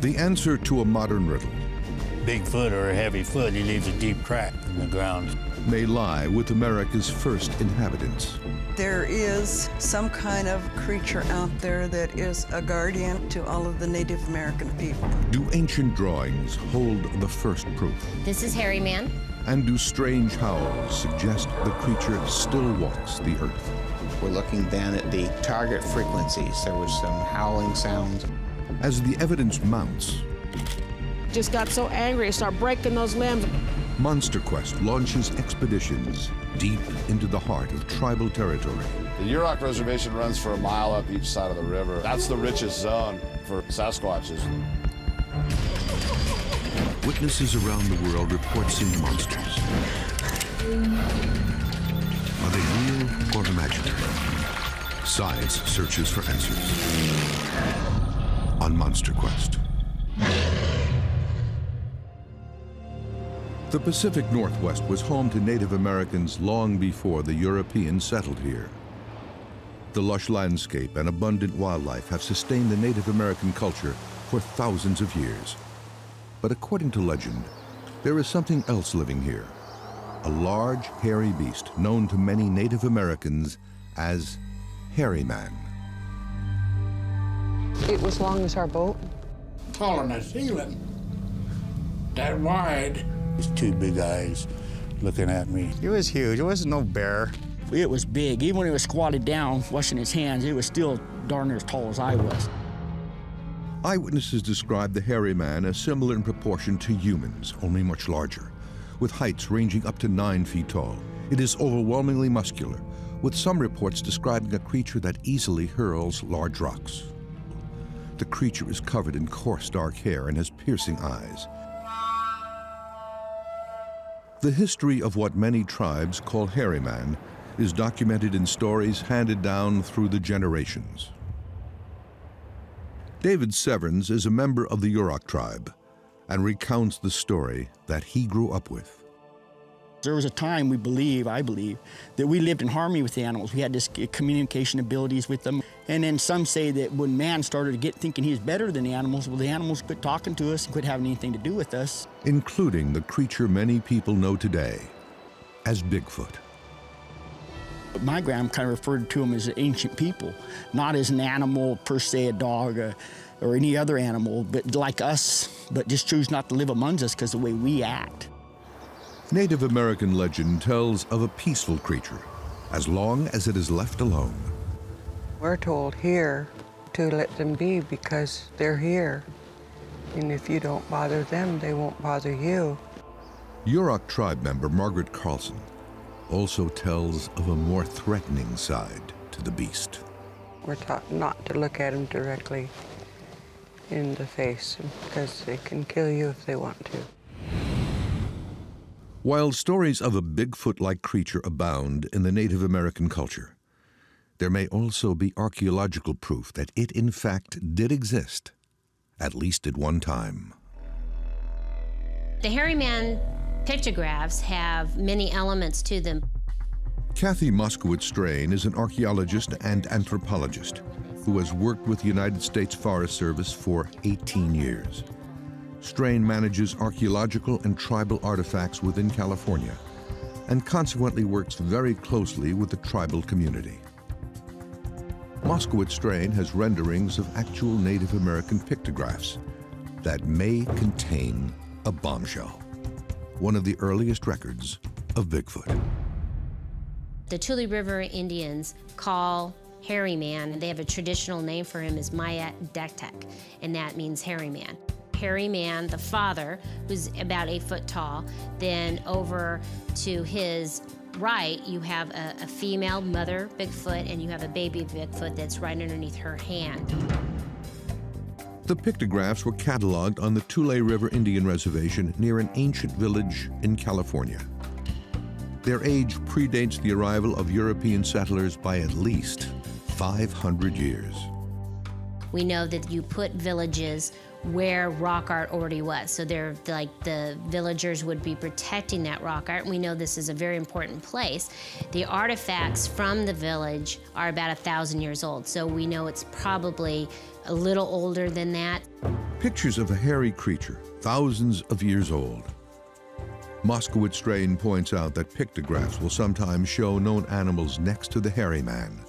The answer to a modern riddle Bigfoot or a heavy foot, he leaves a deep crack in the ground. may lie with America's first inhabitants. There is some kind of creature out there that is a guardian to all of the Native American people. Do ancient drawings hold the first proof? This is Hairy Man. And do strange howls suggest the creature still walks the earth? We're looking then at the target frequencies. There was some howling sounds. As the evidence mounts, Just got so angry, I started breaking those limbs. Monster Quest launches expeditions deep into the heart of tribal territory. The Yurok Reservation runs for a mile up each side of the river. That's the richest zone for Sasquatches. Witnesses around the world report seeing monsters. Are they real or imaginary? Science searches for answers on Monster Quest. The Pacific Northwest was home to Native Americans long before the Europeans settled here. The lush landscape and abundant wildlife have sustained the Native American culture for thousands of years. But according to legend, there is something else living here. A large, hairy beast known to many Native Americans as Hairy Man. It was long as our boat. Tall in the ceiling. That wide. His two big eyes looking at me. It was huge. It wasn't no bear. It was big. Even when he was squatted down, washing his hands, it was still darn near as tall as I was. Eyewitnesses describe the hairy man as similar in proportion to humans, only much larger, with heights ranging up to nine feet tall. It is overwhelmingly muscular, with some reports describing a creature that easily hurls large rocks. The creature is covered in coarse dark hair and has piercing eyes. The history of what many tribes call hairy man is documented in stories handed down through the generations. David Severns is a member of the Yurok tribe and recounts the story that he grew up with. There was a time we believe, I believe, that we lived in harmony with the animals. We had this communication abilities with them. And then some say that when man started to get thinking he he's better than the animals, well, the animals quit talking to us and quit having anything to do with us. Including the creature many people know today as Bigfoot. My grand kind of referred to them as ancient people, not as an animal per se, a dog uh, or any other animal, but like us, but just choose not to live amongst us because the way we act. Native American legend tells of a peaceful creature as long as it is left alone. We're told here to let them be because they're here. And if you don't bother them, they won't bother you. Yurok tribe member Margaret Carlson also tells of a more threatening side to the beast. We're taught not to look at them directly in the face because they can kill you if they want to. While stories of a Bigfoot like creature abound in the Native American culture, there may also be archaeological proof that it in fact did exist, at least at one time. The Hairy Man pictographs have many elements to them. Kathy Moskowitz Strain is an archaeologist and anthropologist who has worked with the United States Forest Service for 18 years. Strain manages archaeological and tribal artifacts within California and consequently works very closely with the tribal community. Moskowitz Strain has renderings of actual Native American pictographs that may contain a bombshell, one of the earliest records of Bigfoot. The Tule River Indians call Hairy Man, and they have a traditional name for him is Maya Dektek, and that means hairy man. Hairy Man, the father, who's about eight foot tall, then over to his right, you have a, a female mother Bigfoot, and you have a baby Bigfoot that's right underneath her hand. The pictographs were cataloged on the Tule River Indian Reservation near an ancient village in California. Their age predates the arrival of European settlers by at least 500 years. We know that you put villages where rock art already was. So they're like the villagers would be protecting that rock art. We know this is a very important place. The artifacts from the village are about a thousand years old. So we know it's probably a little older than that. Pictures of a hairy creature, thousands of years old. Moskowitz Strain points out that pictographs will sometimes show known animals next to the hairy man.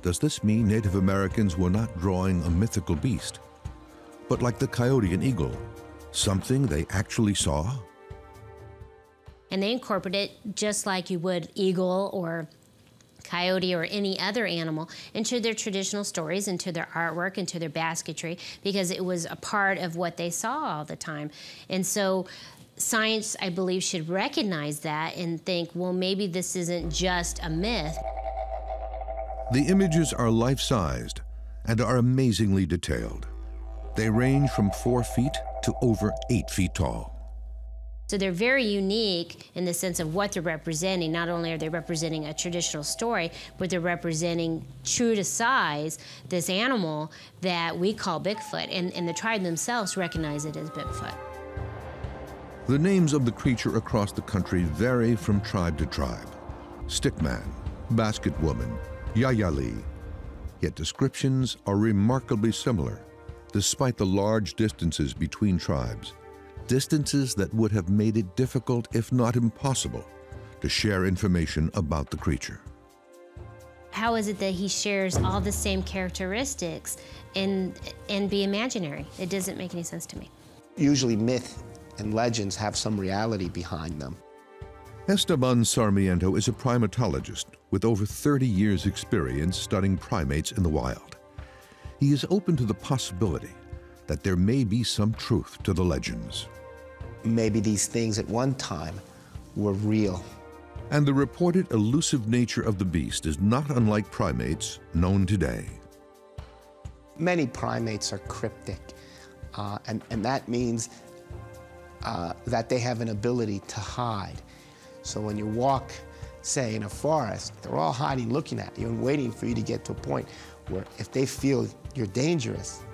Does this mean Native Americans were not drawing a mythical beast, but like the coyote and eagle, something they actually saw? And they incorporate it just like you would eagle or coyote or any other animal into their traditional stories, into their artwork, into their basketry, because it was a part of what they saw all the time. And so science, I believe, should recognize that and think, well, maybe this isn't just a myth. The images are life-sized and are amazingly detailed. They range from four feet to over eight feet tall. So they're very unique in the sense of what they're representing. Not only are they representing a traditional story, but they're representing true to size this animal that we call Bigfoot, and, and the tribe themselves recognize it as Bigfoot. The names of the creature across the country vary from tribe to tribe. Stickman, Basket Woman, Yayali. Yet descriptions are remarkably similar, despite the large distances between tribes distances that would have made it difficult, if not impossible, to share information about the creature. How is it that he shares all the same characteristics and, and be imaginary? It doesn't make any sense to me. Usually myth and legends have some reality behind them. Esteban Sarmiento is a primatologist with over 30 years' experience studying primates in the wild. He is open to the possibility that there may be some truth to the legends maybe these things at one time were real. And the reported elusive nature of the beast is not unlike primates known today. Many primates are cryptic, uh, and, and that means uh, that they have an ability to hide. So when you walk, say, in a forest, they're all hiding, looking at you, and waiting for you to get to a point where if they feel you're dangerous,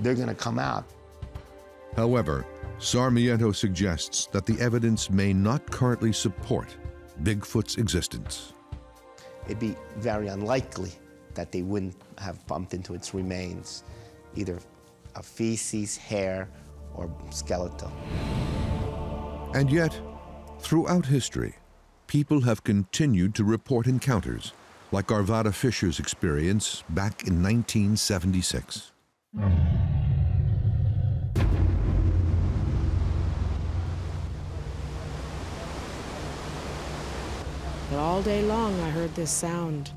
they're going to come out. However, Sarmiento suggests that the evidence may not currently support Bigfoot's existence. It'd be very unlikely that they wouldn't have bumped into its remains, either a feces, hair, or skeletal. And yet, throughout history, people have continued to report encounters, like Arvada Fisher's experience back in 1976. But all day long I heard this sound.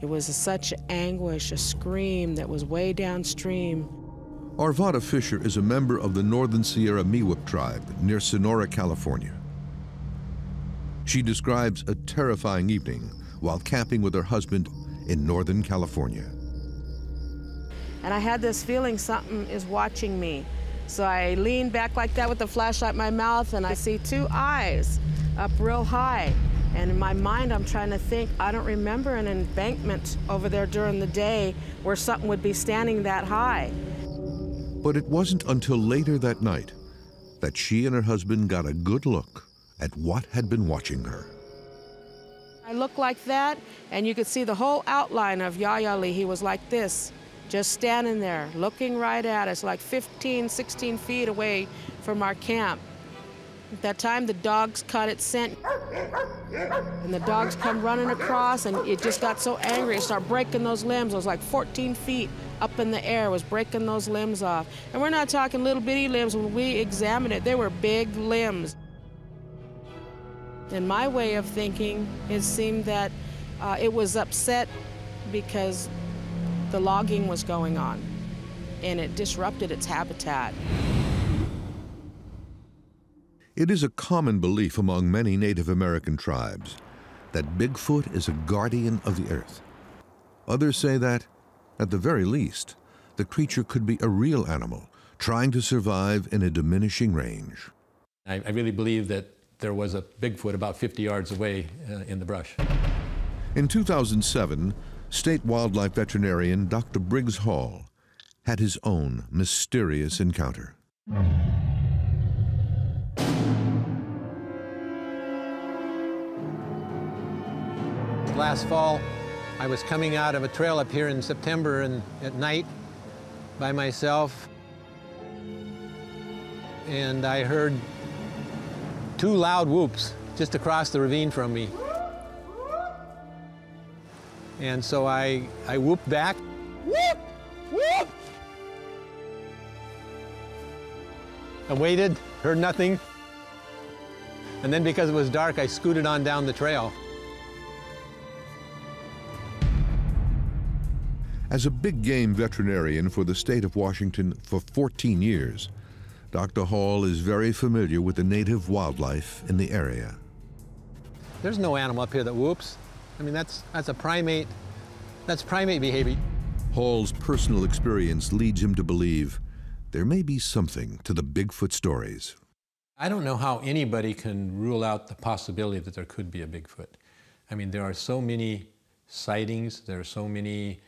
It was such anguish, a scream that was way downstream. Arvada Fisher is a member of the Northern Sierra Miwok tribe near Sonora, California. She describes a terrifying evening while camping with her husband in Northern California. And I had this feeling something is watching me. So I leaned back like that with the flashlight in my mouth and I see two eyes up real high. And in my mind, I'm trying to think, I don't remember an embankment over there during the day where something would be standing that high. But it wasn't until later that night that she and her husband got a good look at what had been watching her. I looked like that, and you could see the whole outline of Yayali. He was like this, just standing there, looking right at us, like 15, 16 feet away from our camp. At that time, the dogs caught its scent. And the dogs come running across, and it just got so angry, it started breaking those limbs. It was like 14 feet up in the air, was breaking those limbs off. And we're not talking little bitty limbs. When we examined it, they were big limbs. In my way of thinking, it seemed that uh, it was upset because the logging was going on, and it disrupted its habitat. It is a common belief among many Native American tribes that Bigfoot is a guardian of the earth. Others say that, at the very least, the creature could be a real animal trying to survive in a diminishing range. I, I really believe that there was a Bigfoot about 50 yards away uh, in the brush. In 2007, state wildlife veterinarian Dr. Briggs Hall had his own mysterious encounter. last fall, I was coming out of a trail up here in September and at night by myself. and I heard two loud whoops just across the ravine from me. And so I, I whooped back. Whoop! Whoop! I waited, heard nothing. And then because it was dark, I scooted on down the trail. As a big game veterinarian for the state of Washington for 14 years, Dr. Hall is very familiar with the native wildlife in the area. There's no animal up here that whoops. I mean, that's, that's a primate, that's primate behavior. Hall's personal experience leads him to believe there may be something to the Bigfoot stories. I don't know how anybody can rule out the possibility that there could be a Bigfoot. I mean, there are so many sightings, there are so many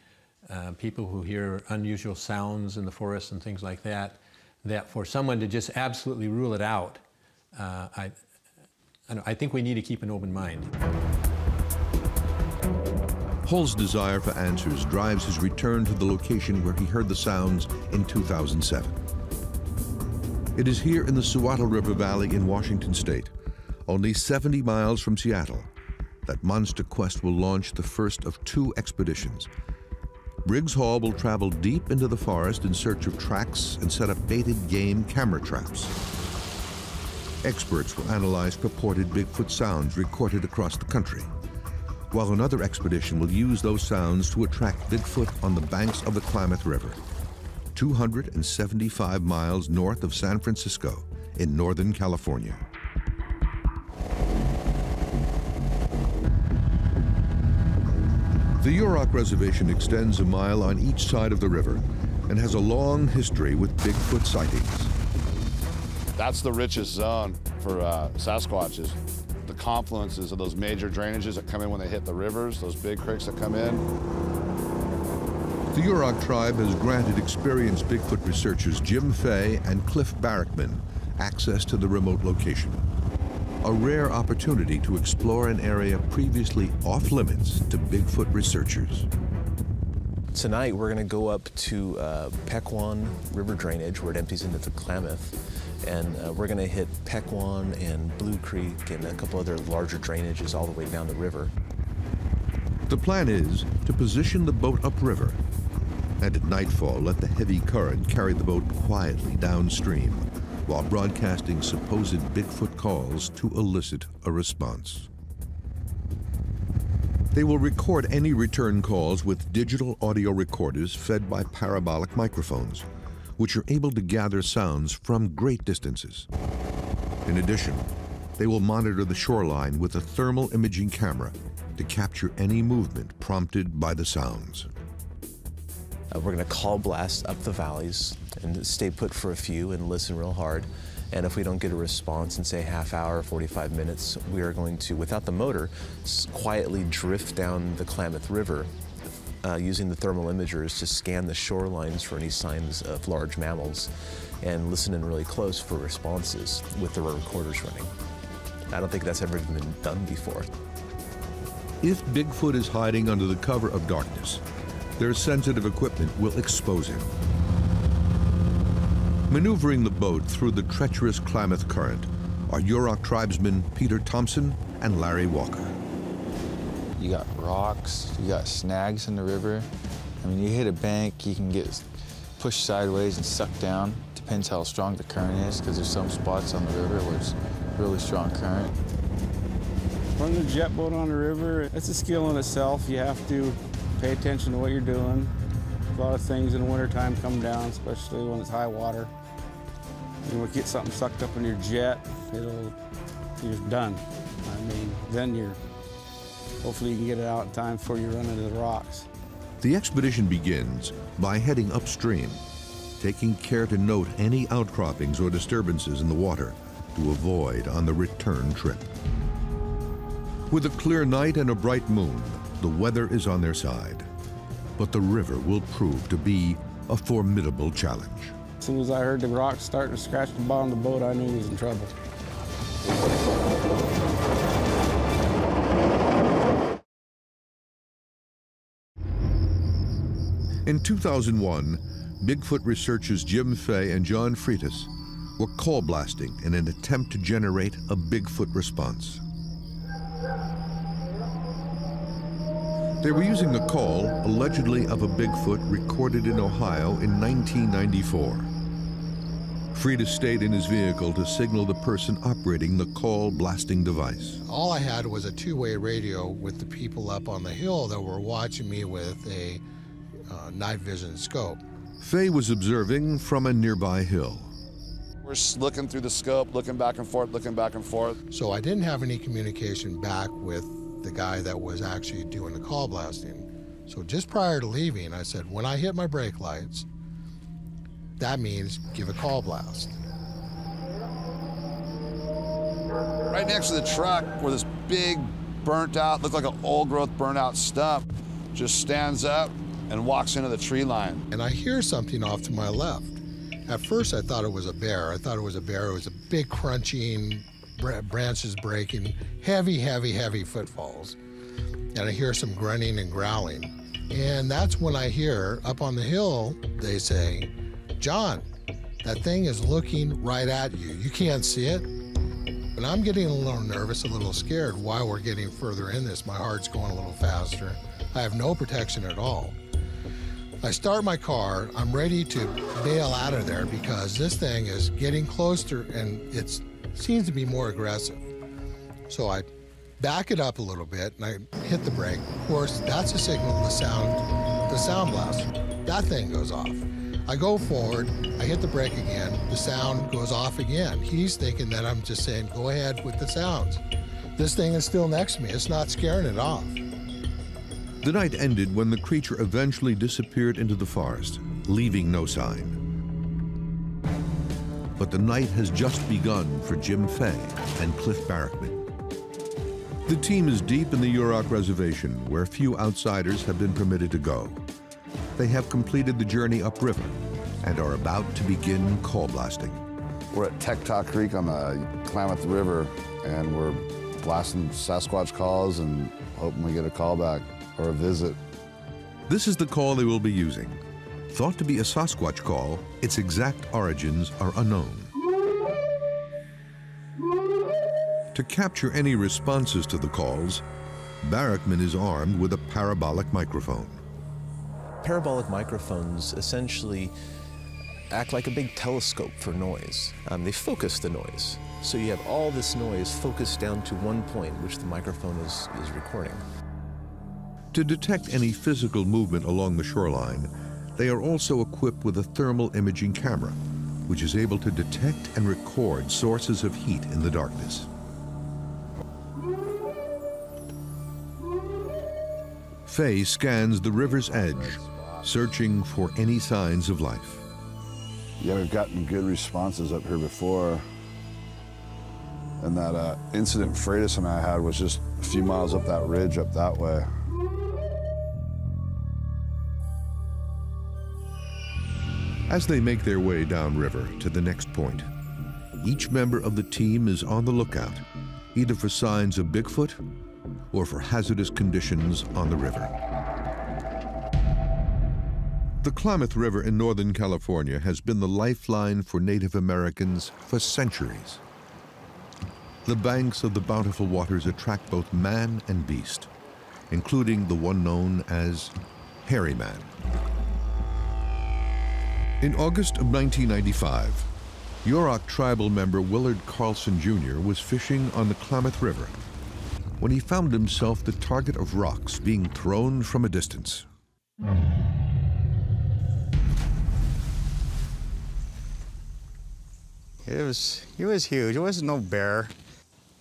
uh, people who hear unusual sounds in the forest and things like that, that for someone to just absolutely rule it out, uh, I, I think we need to keep an open mind. Hall's desire for answers drives his return to the location where he heard the sounds in 2007. It is here in the Suiattle River Valley in Washington state, only 70 miles from Seattle, that Monster Quest will launch the first of two expeditions. Briggs Hall will travel deep into the forest in search of tracks and set up baited game camera traps. Experts will analyze purported Bigfoot sounds recorded across the country, while another expedition will use those sounds to attract Bigfoot on the banks of the Klamath River, 275 miles north of San Francisco in Northern California. The Yurok Reservation extends a mile on each side of the river and has a long history with Bigfoot sightings. That's the richest zone for uh, Sasquatches. The confluences of those major drainages that come in when they hit the rivers, those big creeks that come in. The Yurok tribe has granted experienced Bigfoot researchers Jim Fay and Cliff Barackman access to the remote location. A rare opportunity to explore an area previously off limits to Bigfoot researchers. Tonight we're going to go up to uh, Pecwan River drainage where it empties into the Klamath and uh, we're going to hit Pecwan and Blue Creek and a couple other larger drainages all the way down the river. The plan is to position the boat upriver and at nightfall let the heavy current carry the boat quietly downstream while broadcasting supposed Bigfoot calls to elicit a response. They will record any return calls with digital audio recorders fed by parabolic microphones which are able to gather sounds from great distances. In addition, they will monitor the shoreline with a thermal imaging camera to capture any movement prompted by the sounds. Uh, we're going to call blast up the valleys and stay put for a few and listen real hard. And if we don't get a response in, say, half hour, 45 minutes, we are going to, without the motor, quietly drift down the Klamath River uh, using the thermal imagers to scan the shorelines for any signs of large mammals and listen in really close for responses with the recorders running. I don't think that's ever been done before. If Bigfoot is hiding under the cover of darkness, their sensitive equipment will expose him. Maneuvering the boat through the treacherous Klamath current are Yurok tribesmen Peter Thompson and Larry Walker. You got rocks, you got snags in the river. I mean, you hit a bank, you can get pushed sideways and sucked down. Depends how strong the current is, because there's some spots on the river where it's really strong current. Running a jet boat on the river, it's a skill in itself. You have to pay attention to what you're doing. A lot of things in wintertime come down, especially when it's high water. You get something sucked up in your jet, it'll, you're done. I mean, then you're Hopefully you can get it out in time before you run into the rocks. The expedition begins by heading upstream, taking care to note any outcroppings or disturbances in the water to avoid on the return trip. With a clear night and a bright moon, the weather is on their side. But the river will prove to be a formidable challenge. As soon as I heard the rocks starting to scratch the bottom of the boat, I knew he was in trouble. In 2001, Bigfoot researchers Jim Fay and John Freitas were call blasting in an attempt to generate a Bigfoot response. They were using a call allegedly of a Bigfoot recorded in Ohio in 1994. Freitas stayed in his vehicle to signal the person operating the call blasting device. All I had was a two-way radio with the people up on the hill that were watching me with a uh, night vision scope. Fay was observing from a nearby hill. We're looking through the scope, looking back and forth, looking back and forth. So I didn't have any communication back with the guy that was actually doing the call blasting. So just prior to leaving, I said, when I hit my brake lights, that means give a call blast. Right next to the truck where this big burnt out, looked like an old growth burnt out stump, just stands up and walks into the tree line. And I hear something off to my left. At first I thought it was a bear. I thought it was a bear. It was a big crunching, branches breaking, heavy, heavy, heavy footfalls. And I hear some grunting and growling. And that's when I hear up on the hill, they say, John, that thing is looking right at you. You can't see it. And I'm getting a little nervous, a little scared while we're getting further in this. My heart's going a little faster. I have no protection at all. I start my car. I'm ready to bail out of there because this thing is getting closer and it seems to be more aggressive. So I back it up a little bit and I hit the brake. Of course, that's a signal the sound, the sound blast. That thing goes off. I go forward, I hit the brake again, the sound goes off again. He's thinking that I'm just saying, go ahead with the sounds. This thing is still next to me, it's not scaring it off. The night ended when the creature eventually disappeared into the forest, leaving no sign. But the night has just begun for Jim Fay and Cliff Barackman. The team is deep in the Yurok Reservation, where few outsiders have been permitted to go they have completed the journey upriver and are about to begin call blasting. We're at Tectah Creek on the Klamath River, and we're blasting Sasquatch calls and hoping we get a call back or a visit. This is the call they will be using. Thought to be a Sasquatch call, its exact origins are unknown. To capture any responses to the calls, Barackman is armed with a parabolic microphone. Parabolic microphones essentially act like a big telescope for noise. Um, they focus the noise. So you have all this noise focused down to one point, which the microphone is, is recording. To detect any physical movement along the shoreline, they are also equipped with a thermal imaging camera, which is able to detect and record sources of heat in the darkness. Fay scans the river's edge searching for any signs of life. Yeah, we've gotten good responses up here before. And that uh, incident Freitas and I had was just a few miles up that ridge up that way. As they make their way downriver to the next point, each member of the team is on the lookout, either for signs of Bigfoot or for hazardous conditions on the river. The Klamath River in Northern California has been the lifeline for Native Americans for centuries. The banks of the bountiful waters attract both man and beast, including the one known as Hairy Man. In August of 1995, Yurok tribal member Willard Carlson Jr. was fishing on the Klamath River when he found himself the target of rocks being thrown from a distance. It was, it was huge. It wasn't no bear.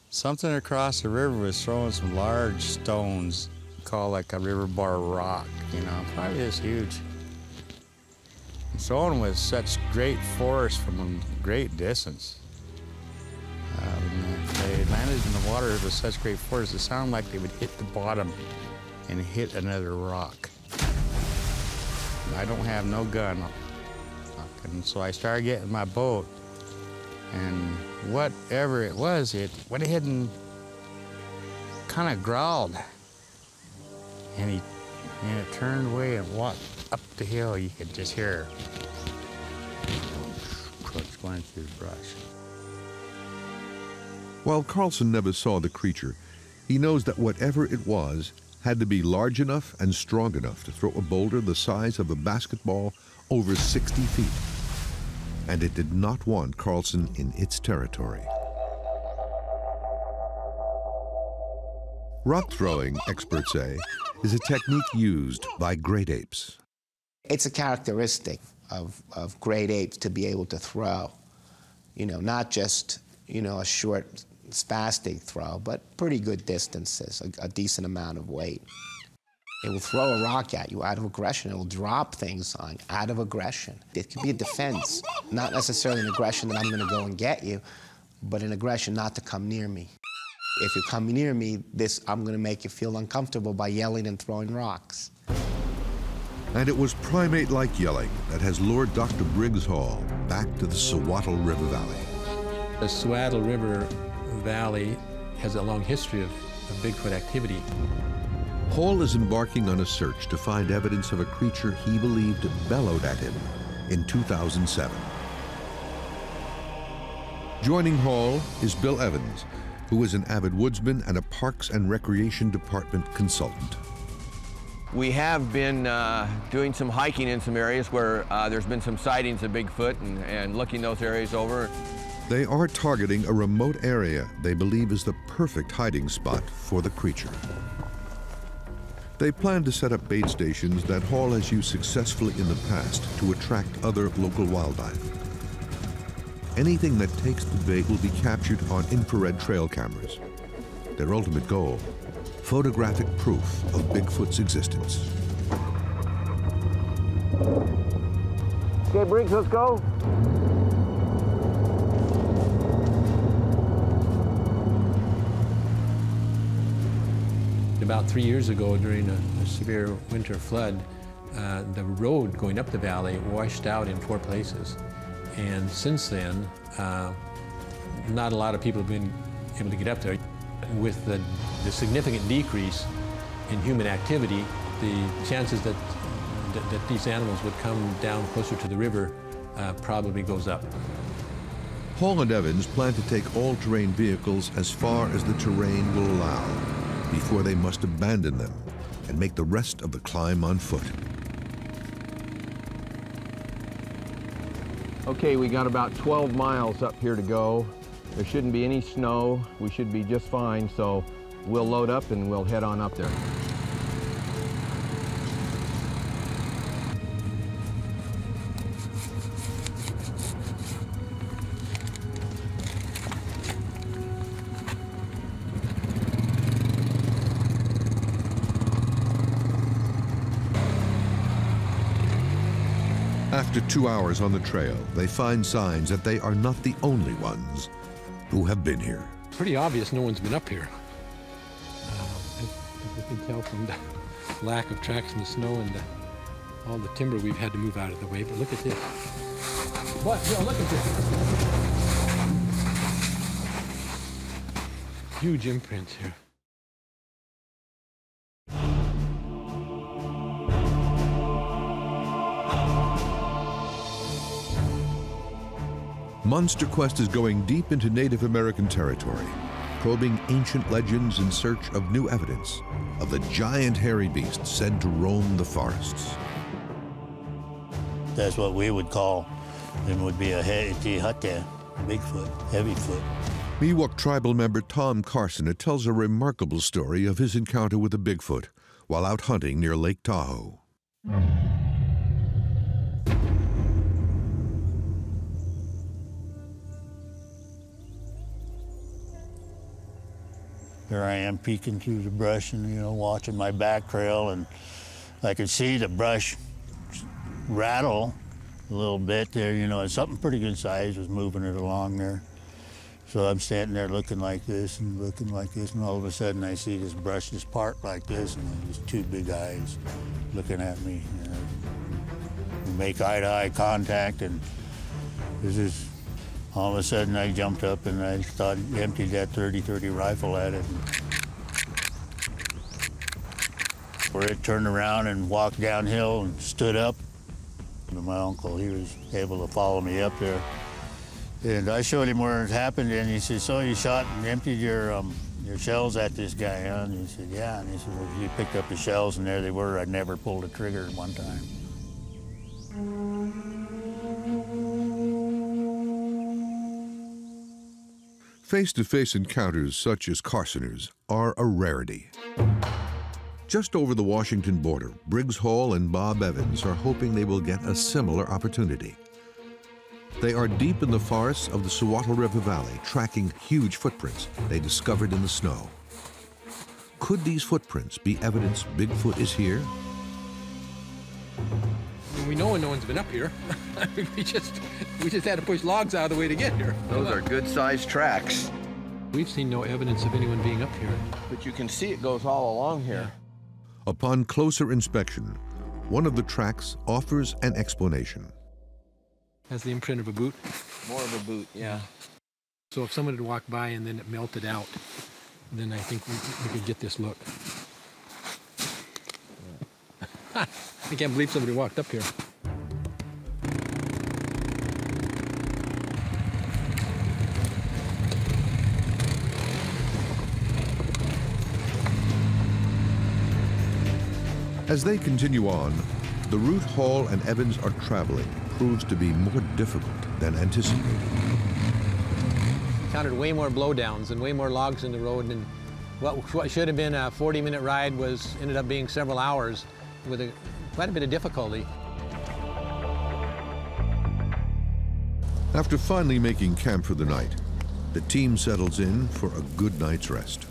Something across the river was throwing some large stones, called like a river bar rock, you know, probably this huge. Throwing with such great force from a great distance. Um, they landed in the water with such great force, it sounded like they would hit the bottom and hit another rock. I don't have no gun, and so I started getting my boat and whatever it was, it went ahead and kind of growled. And he and it turned away and walked up the hill. You could just hear crunch, going through the brush. While Carlson never saw the creature, he knows that whatever it was had to be large enough and strong enough to throw a boulder the size of a basketball over 60 feet. And it did not want Carlson in its territory. Rock throwing, experts say, is a technique used by great apes. It's a characteristic of, of great apes to be able to throw. You know, not just, you know, a short spastic throw, but pretty good distances, a, a decent amount of weight. It will throw a rock at you out of aggression. It will drop things on you out of aggression. It could be a defense, not necessarily an aggression that I'm going to go and get you, but an aggression not to come near me. If you come near me, this I'm going to make you feel uncomfortable by yelling and throwing rocks. And it was primate-like yelling that has lured Dr. Briggs Hall back to the Suiattle River Valley. The Suiattle River Valley has a long history of, of Bigfoot activity. Hall is embarking on a search to find evidence of a creature he believed bellowed at him in 2007. Joining Hall is Bill Evans, who is an avid woodsman and a Parks and Recreation Department consultant. We have been uh, doing some hiking in some areas where uh, there's been some sightings of Bigfoot and, and looking those areas over. They are targeting a remote area they believe is the perfect hiding spot for the creature. They plan to set up bait stations that Hall has used successfully in the past to attract other local wildlife. Anything that takes the bait will be captured on infrared trail cameras. Their ultimate goal, photographic proof of Bigfoot's existence. Okay, Briggs, let's go. About three years ago, during a, a severe winter flood, uh, the road going up the valley washed out in four places. And since then, uh, not a lot of people have been able to get up there. With the, the significant decrease in human activity, the chances that, that, that these animals would come down closer to the river uh, probably goes up. Hall and Evans plan to take all-terrain vehicles as far as the terrain will allow before they must abandon them and make the rest of the climb on foot. Okay, we got about 12 miles up here to go. There shouldn't be any snow. We should be just fine, so we'll load up and we'll head on up there. After two hours on the trail, they find signs that they are not the only ones who have been here. Pretty obvious no one's been up here. Uh, as, as we can tell from the lack of tracks in the snow and the, all the timber we've had to move out of the way, but look at this. What? Yo, look at this. Huge imprints here. Monster Quest is going deep into Native American territory, probing ancient legends in search of new evidence of the giant hairy beast said to roam the forests. That's what we would call, and would be a Hete Bigfoot, Heavyfoot. Miwok tribal member Tom Carson tells a remarkable story of his encounter with a Bigfoot while out hunting near Lake Tahoe. Here I am peeking through the brush and, you know, watching my back trail, and I could see the brush rattle a little bit there, you know, and something pretty good size was moving it along there. So I'm standing there looking like this and looking like this, and all of a sudden I see this brush just part like this, and there's two big eyes looking at me. You know. We make eye-to-eye contact, and there's this all of a sudden I jumped up and I thought emptied that 30-30 rifle at it. Where it turned around and walked downhill and stood up. And my uncle, he was able to follow me up there. And I showed him where it happened, and he said, so you shot and emptied your, um, your shells at this guy, huh? And he said, yeah. And he said, well, you picked up the shells, and there they were. I'd never pulled a trigger one time. Face-to-face encounters such as Carsoner's are a rarity. Just over the Washington border, Briggs Hall and Bob Evans are hoping they will get a similar opportunity. They are deep in the forests of the Suiattle River Valley, tracking huge footprints they discovered in the snow. Could these footprints be evidence Bigfoot is here? We know no one's been up here. we just we just had to push logs out of the way to get here. Those are good-sized tracks. We've seen no evidence of anyone being up here. But you can see it goes all along here. Upon closer inspection, one of the tracks offers an explanation. Has the imprint of a boot. More of a boot, yeah. So if someone had walked by and then it melted out, then I think we, we could get this look. I can't believe somebody walked up here. As they continue on, the route Hall and Evans are traveling proves to be more difficult than anticipated. Counted way more blowdowns and way more logs in the road, and what, what should have been a 40-minute ride was ended up being several hours with a, quite a bit of difficulty. After finally making camp for the night, the team settles in for a good night's rest.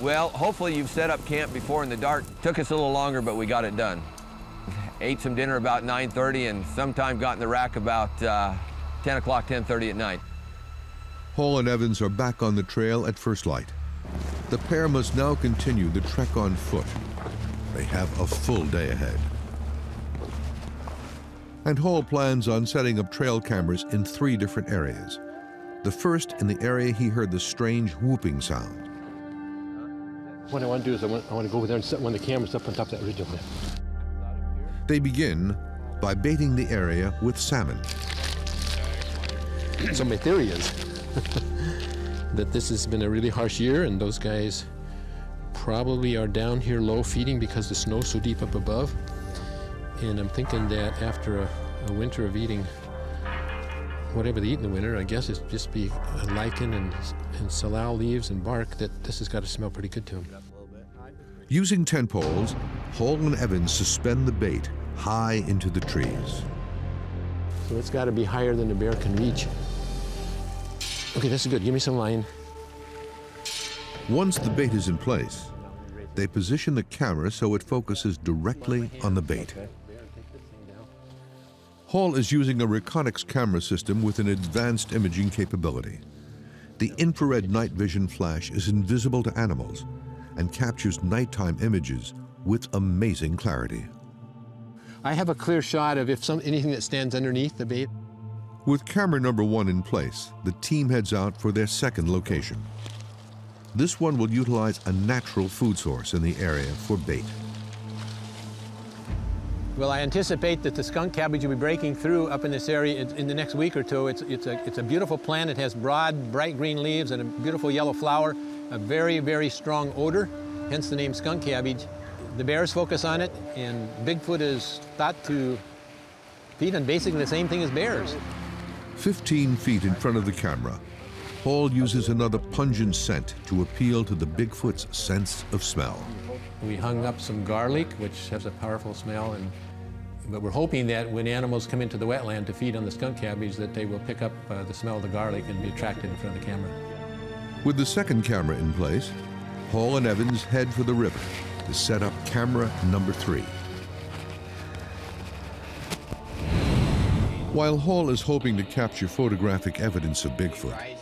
Well, hopefully you've set up camp before in the dark. Took us a little longer, but we got it done. Ate some dinner about 9.30 and sometime got in the rack about uh, 10 o'clock, 10.30 at night. Hall and Evans are back on the trail at first light. The pair must now continue the trek on foot. They have a full day ahead. And Hall plans on setting up trail cameras in three different areas. The first in the area he heard the strange whooping sound. What I want to do is I want, I want to go over there and set one of the cameras up on top of that ridge over there. They begin by baiting the area with salmon. so my theory is that this has been a really harsh year and those guys probably are down here low feeding because the snow's so deep up above. And I'm thinking that after a, a winter of eating whatever they eat in the winter, I guess it's just be lichen and, and salal leaves and bark, that this has got to smell pretty good to them. Using tent poles, Hall and Evans suspend the bait high into the trees. So it's got to be higher than the bear can reach. Okay, this is good. Give me some line. Once the bait is in place, they position the camera so it focuses directly on the bait. Hall is using a Reconyx camera system with an advanced imaging capability. The infrared night vision flash is invisible to animals and captures nighttime images with amazing clarity. I have a clear shot of if some anything that stands underneath the bait. With camera number one in place, the team heads out for their second location. This one will utilize a natural food source in the area for bait. Well, I anticipate that the skunk cabbage will be breaking through up in this area in the next week or two. It's, it's, a, it's a beautiful plant. It has broad, bright green leaves and a beautiful yellow flower, a very, very strong odor, hence the name skunk cabbage. The bears focus on it, and Bigfoot is thought to feed on basically the same thing as bears. 15 feet in front of the camera, Hall uses another pungent scent to appeal to the Bigfoot's sense of smell. We hung up some garlic, which has a powerful smell, and but we're hoping that when animals come into the wetland to feed on the skunk cabbage that they will pick up uh, the smell of the garlic and be attracted in front of the camera. With the second camera in place, Hall and Evans head for the river to set up camera number three. While Hall is hoping to capture photographic evidence of Bigfoot,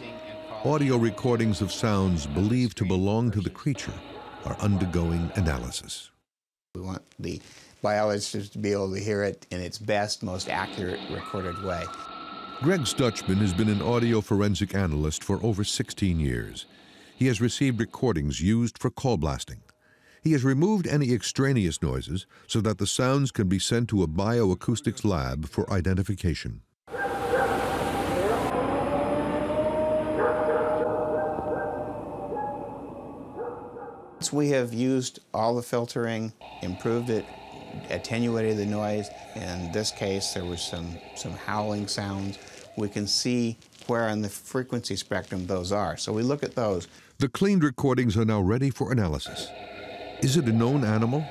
audio recordings of sounds believed to belong to the creature are undergoing analysis. We want the biologists to be able to hear it in its best, most accurate recorded way. Greg Stutchman has been an audio forensic analyst for over 16 years. He has received recordings used for call blasting. He has removed any extraneous noises so that the sounds can be sent to a bioacoustics lab for identification. We have used all the filtering, improved it, attenuated the noise. In this case, there was some, some howling sounds. We can see where on the frequency spectrum those are. So we look at those. The cleaned recordings are now ready for analysis. Is it a known animal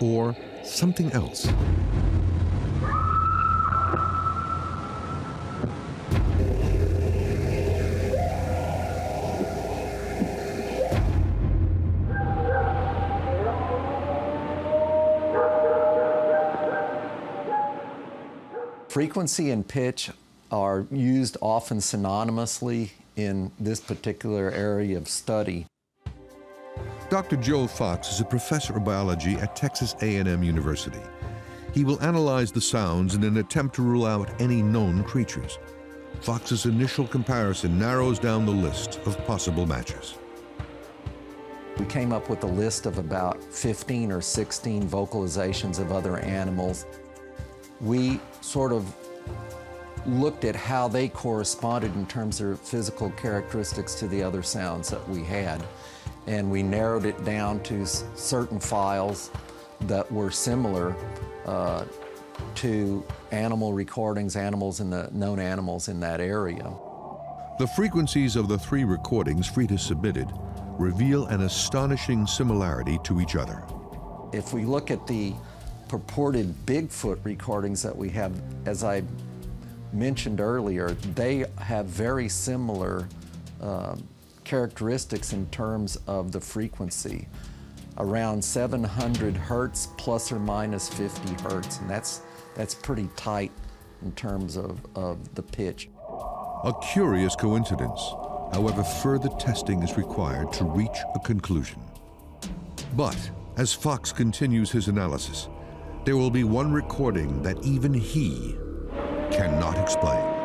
or something else? Frequency and pitch are used often synonymously in this particular area of study. Dr. Joe Fox is a professor of biology at Texas A&M University. He will analyze the sounds in an attempt to rule out any known creatures. Fox's initial comparison narrows down the list of possible matches. We came up with a list of about 15 or 16 vocalizations of other animals. We sort of looked at how they corresponded in terms of physical characteristics to the other sounds that we had. And we narrowed it down to certain files that were similar uh, to animal recordings, animals in the known animals in that area. The frequencies of the three recordings Freitas submitted reveal an astonishing similarity to each other. If we look at the purported Bigfoot recordings that we have, as I mentioned earlier, they have very similar uh, characteristics in terms of the frequency. Around 700 hertz plus or minus 50 hertz, and that's, that's pretty tight in terms of, of the pitch. A curious coincidence. However, further testing is required to reach a conclusion. But as Fox continues his analysis, there will be one recording that even he cannot explain.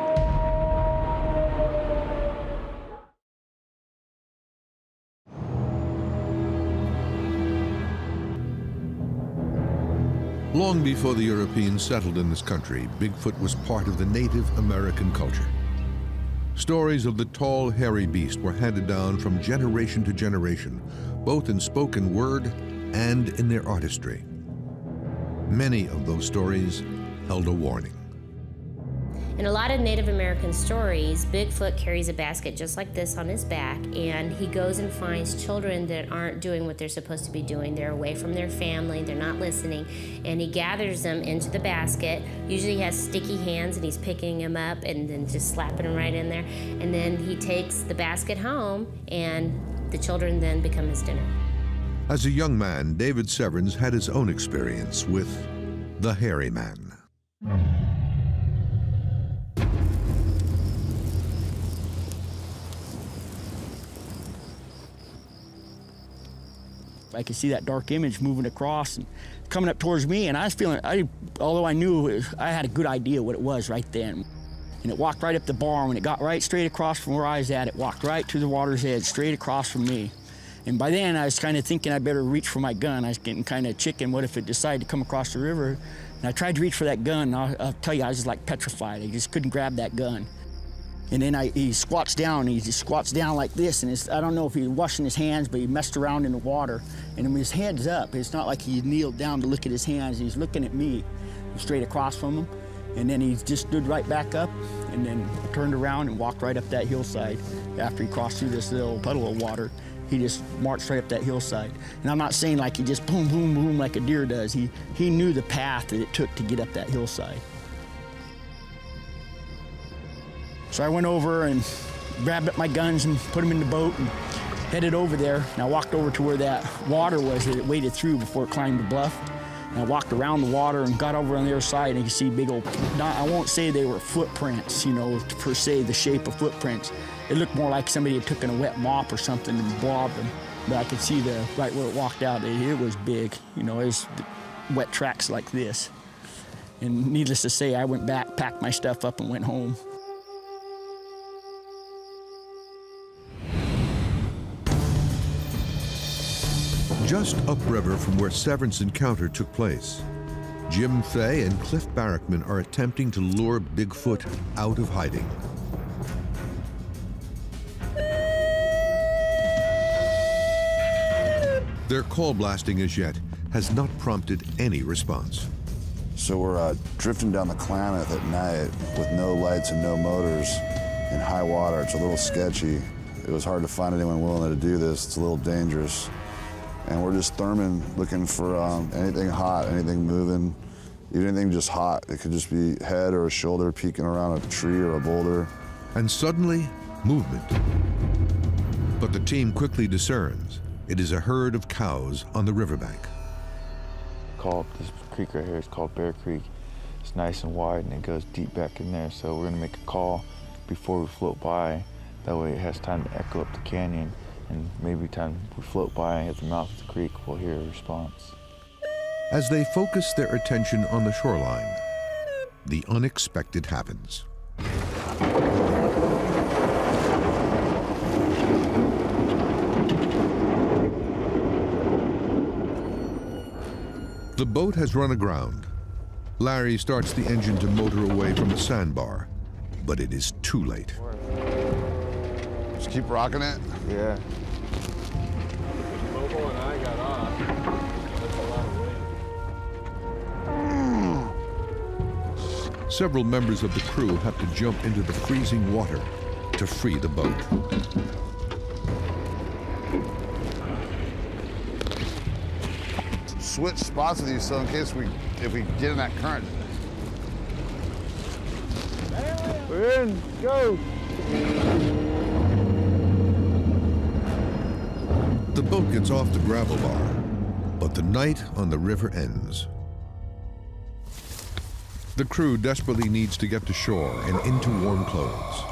Long before the Europeans settled in this country, Bigfoot was part of the Native American culture. Stories of the tall, hairy beast were handed down from generation to generation, both in spoken word and in their artistry. Many of those stories held a warning. In a lot of Native American stories, Bigfoot carries a basket just like this on his back, and he goes and finds children that aren't doing what they're supposed to be doing. They're away from their family, they're not listening, and he gathers them into the basket. Usually, he has sticky hands and he's picking them up and then just slapping them right in there. And then he takes the basket home, and the children then become his dinner. As a young man, David Severns had his own experience with the hairy man. I could see that dark image moving across and coming up towards me, and I was feeling, I, although I knew I had a good idea what it was right then. And it walked right up the bar. When it got right straight across from where I was at, it walked right to the water's edge, straight across from me. And by then, I was kind of thinking I better reach for my gun. I was getting kind of chicken. What if it decided to come across the river? And I tried to reach for that gun. I'll, I'll tell you, I was just like petrified. I just couldn't grab that gun. And then I, he squats down. He squats down like this. And I don't know if he was washing his hands, but he messed around in the water. And his head's up, it's not like he kneeled down to look at his hands. He's looking at me straight across from him. And then he just stood right back up and then turned around and walked right up that hillside after he crossed through this little puddle of water. He just marched straight up that hillside. And I'm not saying like he just boom, boom, boom like a deer does. He, he knew the path that it took to get up that hillside. So I went over and grabbed up my guns and put them in the boat and headed over there. And I walked over to where that water was that it waded through before it climbed the bluff. And I walked around the water and got over on the other side and you can see big old, not, I won't say they were footprints, you know, per se, the shape of footprints. It looked more like somebody had taken a wet mop or something and blobbed them. But I could see the, right where it walked out, it, it was big, you know, it was wet tracks like this. And needless to say, I went back, packed my stuff up and went home. Just upriver from where Severns' encounter took place, Jim Fay and Cliff Barackman are attempting to lure Bigfoot out of hiding. Their call blasting as yet has not prompted any response. So we're uh, drifting down the Klamath at night with no lights and no motors in high water. It's a little sketchy. It was hard to find anyone willing to do this. It's a little dangerous. And we're just therming, looking for um, anything hot, anything moving, even anything just hot. It could just be head or a shoulder peeking around a tree or a boulder. And suddenly, movement. But the team quickly discerns it is a herd of cows on the riverbank. Call this creek right here is called Bear Creek. It's nice and wide and it goes deep back in there. So we're gonna make a call before we float by. That way it has time to echo up the canyon and maybe time we float by at the mouth of the creek, we'll hear a response. As they focus their attention on the shoreline, the unexpected happens. The boat has run aground. Larry starts the engine to motor away from the sandbar, but it is too late. Just keep rocking it? Yeah. Several members of the crew have to jump into the freezing water to free the boat. Switch spots with you so in case we, if we get in that current. We're in, go! The boat gets off the gravel bar, but the night on the river ends. The crew desperately needs to get to shore and into warm clothes.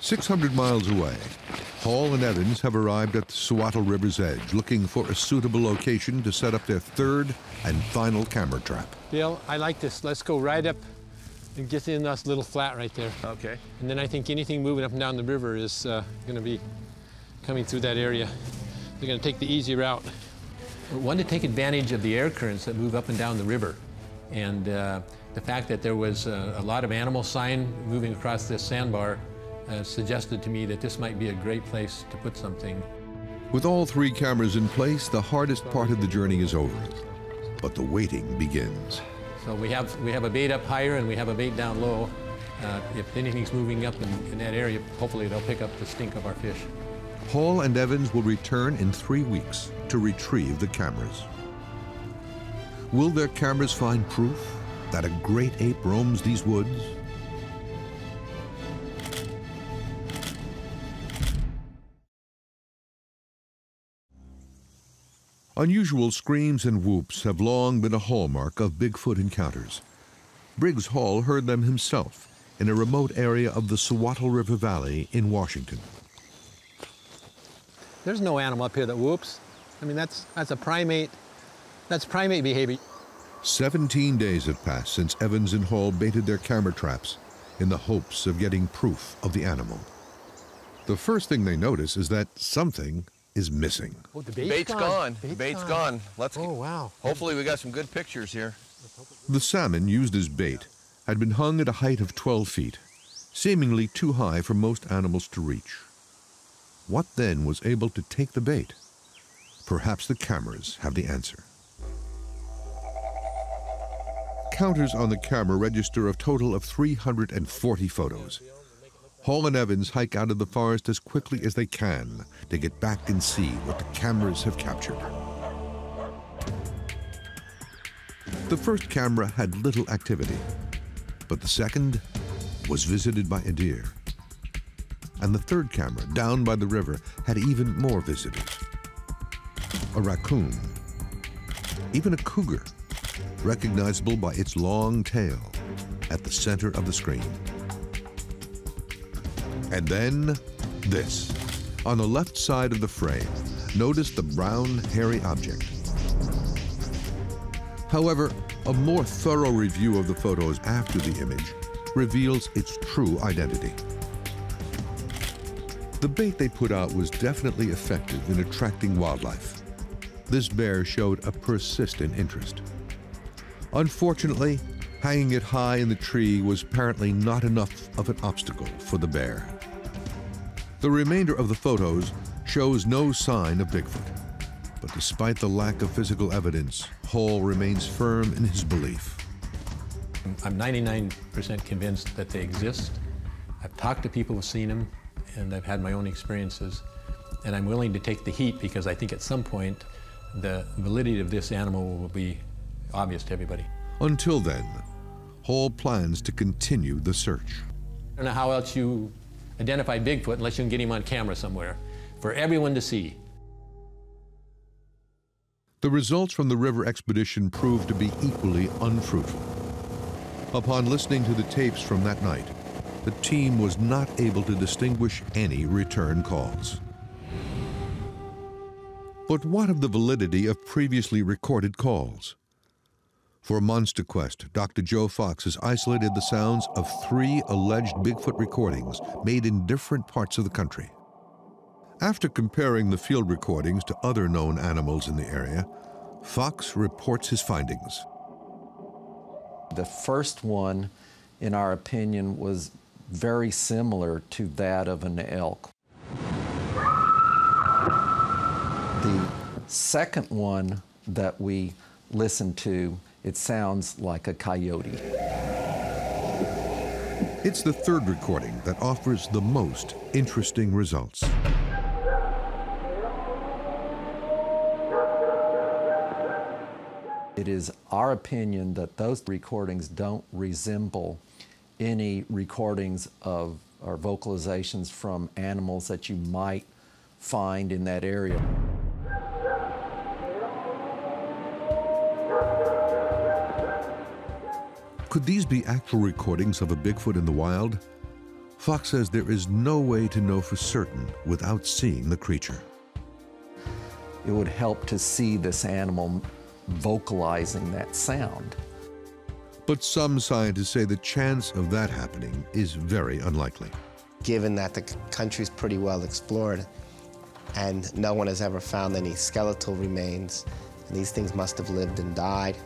600 miles away, Hall and Evans have arrived at the Suiattle River's edge looking for a suitable location to set up their third and final camera trap. Bill, I like this. Let's go right up and get in this little flat right there. Okay. And then I think anything moving up and down the river is uh, going to be coming through that area. They're going to take the easy route. Wanted to take advantage of the air currents that move up and down the river. And uh, the fact that there was uh, a lot of animal sign moving across this sandbar uh, suggested to me that this might be a great place to put something. With all three cameras in place, the hardest part of the journey is over. But the waiting begins. So we have, we have a bait up higher and we have a bait down low. Uh, if anything's moving up in, in that area, hopefully they'll pick up the stink of our fish. Hall and Evans will return in three weeks to retrieve the cameras. Will their cameras find proof that a great ape roams these woods? Unusual screams and whoops have long been a hallmark of Bigfoot encounters. Briggs Hall heard them himself in a remote area of the Suiattle River Valley in Washington. There's no animal up here that whoops. I mean, that's, that's a primate, that's primate behavior. 17 days have passed since Evans and Hall baited their camera traps in the hopes of getting proof of the animal. The first thing they notice is that something is missing. Oh, the Bait's, bait's gone. gone. Bait's, Bait's gone. gone. Let's. Oh, wow. Hopefully, we got some good pictures here. The salmon used as bait had been hung at a height of 12 feet, seemingly too high for most animals to reach. What then was able to take the bait? Perhaps the cameras have the answer. Counters on the camera register a total of 340 photos. Hall and Evans hike out of the forest as quickly as they can to get back and see what the cameras have captured. The first camera had little activity, but the second was visited by a deer. And the third camera, down by the river, had even more visitors. A raccoon, even a cougar, recognizable by its long tail at the center of the screen. And then this. On the left side of the frame, notice the brown, hairy object. However, a more thorough review of the photos after the image reveals its true identity. The bait they put out was definitely effective in attracting wildlife. This bear showed a persistent interest. Unfortunately, hanging it high in the tree was apparently not enough of an obstacle for the bear. The remainder of the photos shows no sign of Bigfoot. But despite the lack of physical evidence, Hall remains firm in his belief. I'm 99% convinced that they exist. I've talked to people who've seen them, and I've had my own experiences. And I'm willing to take the heat because I think at some point the validity of this animal will be obvious to everybody. Until then, Hall plans to continue the search. I don't know how else you identify Bigfoot unless you can get him on camera somewhere for everyone to see. The results from the river expedition proved to be equally unfruitful. Upon listening to the tapes from that night, the team was not able to distinguish any return calls. But what of the validity of previously recorded calls? For Monster Quest, Dr. Joe Fox has isolated the sounds of three alleged Bigfoot recordings made in different parts of the country. After comparing the field recordings to other known animals in the area, Fox reports his findings. The first one, in our opinion, was very similar to that of an elk. The second one that we listened to, it sounds like a coyote. It's the third recording that offers the most interesting results. It is our opinion that those recordings don't resemble any recordings of or vocalizations from animals that you might find in that area. Could these be actual recordings of a Bigfoot in the wild? Fox says there is no way to know for certain without seeing the creature. It would help to see this animal vocalizing that sound. But some scientists say the chance of that happening is very unlikely. Given that the country's pretty well explored and no one has ever found any skeletal remains, and these things must have lived and died.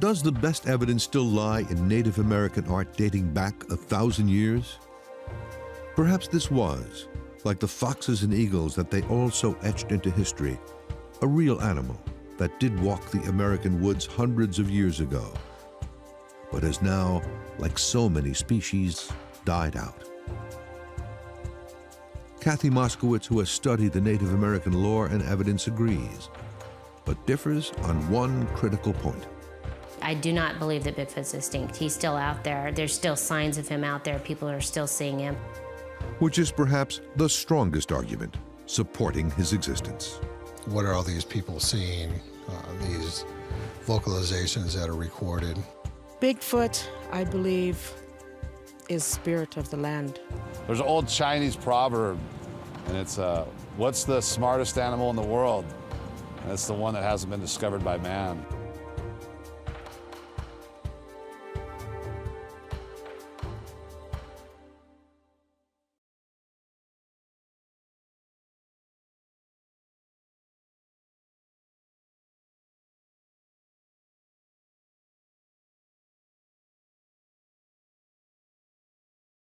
Does the best evidence still lie in Native American art dating back a thousand years? Perhaps this was, like the foxes and eagles that they also etched into history, a real animal that did walk the American woods hundreds of years ago, but has now, like so many species, died out. Kathy Moskowitz, who has studied the Native American lore and evidence, agrees, but differs on one critical point. I do not believe that Bigfoot's extinct. He's still out there. There's still signs of him out there. People are still seeing him. Which is perhaps the strongest argument supporting his existence. What are all these people seeing? Uh, these vocalizations that are recorded. Bigfoot, I believe, is spirit of the land. There's an old Chinese proverb, and it's, uh, what's the smartest animal in the world? And it's the one that hasn't been discovered by man.